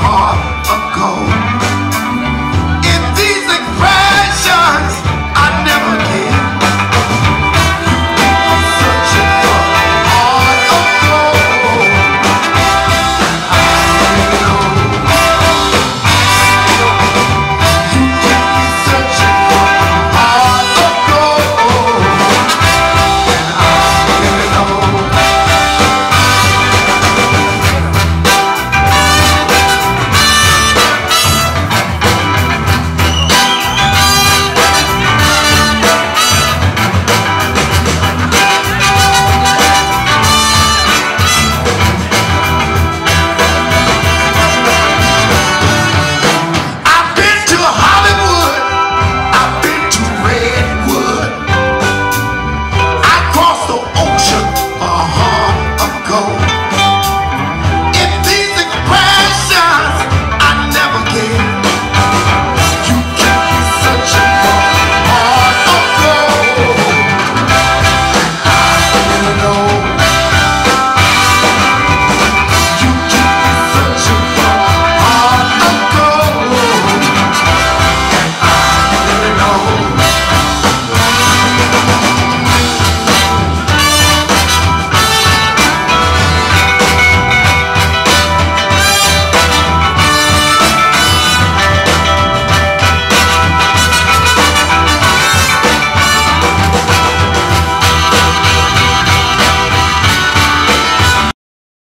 heart of gold go.